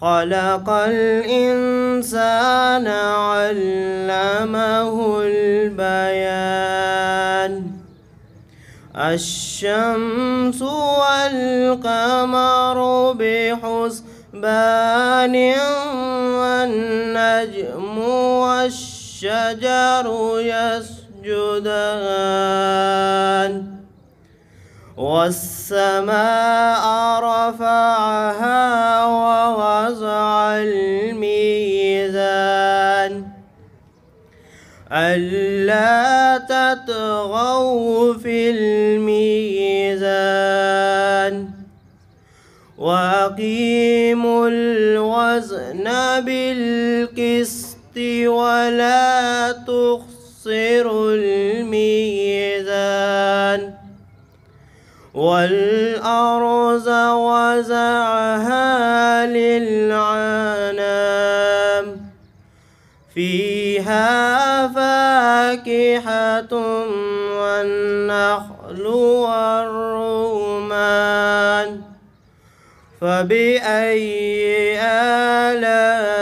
خلق الإنسان علمه البيان. الشمس والقمر بحسبان والنجم والشجر يسجدان. والسماء رفعها ألا تطغوا في الميزان وأقيموا الوزن بالقسط ولا تخسروا الميزان والأرز وزعها للعنام فيها فاكهة والنخل والرمان فبأي آلاء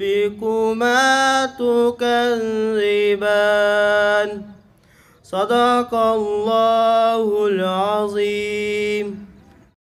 ربكما تكذبان؟ صدق الله العظيم.